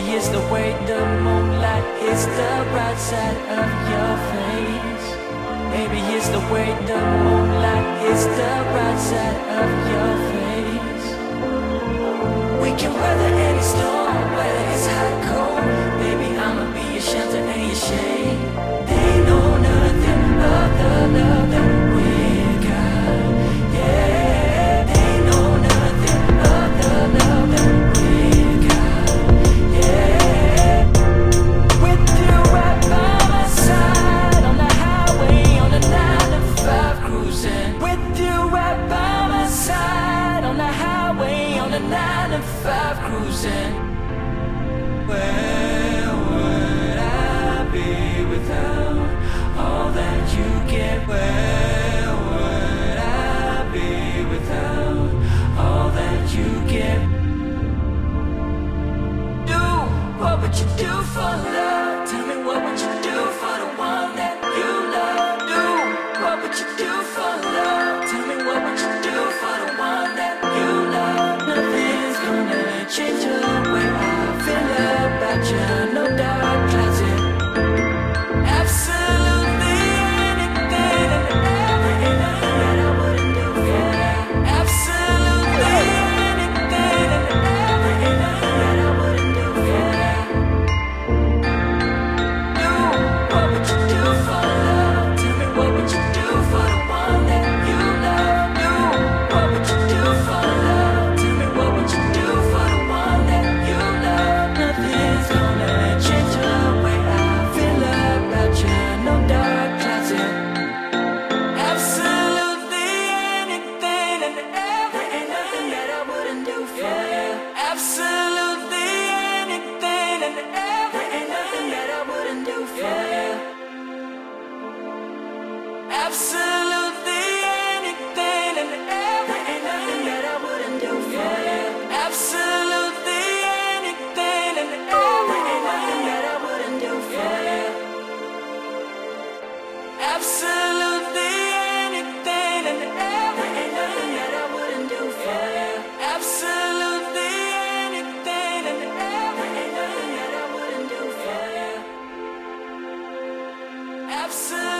It's the way the moonlight hits the bright side of your face. Baby, it's the way the nine to five cruising. Where would I be without? imagine Absolutely anything and everything that I wouldn't do for you. Absolutely anything and everything that I wouldn't do for you. Absolutely anything and everything that I wouldn't do for you. Absolutely anything and everything that I wouldn't do for you. Absolutely.